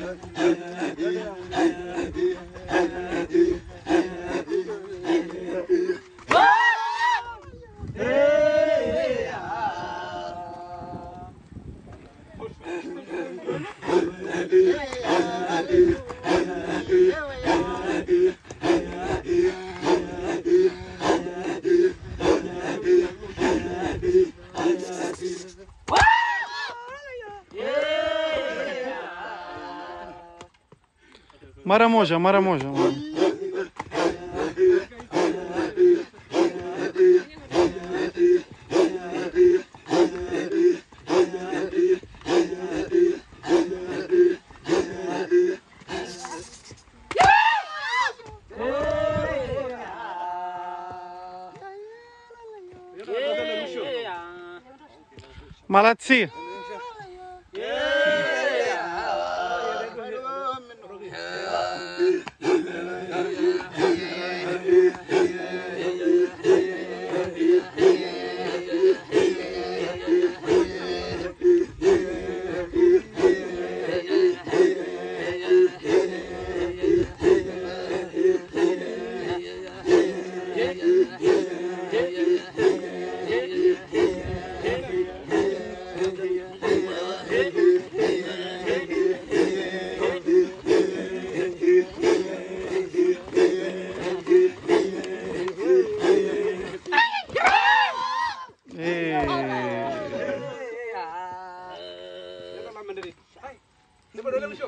Yeah. Moja, mara moja. Молодці! मंडळी तुम्ही डोले मिशो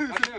Okay.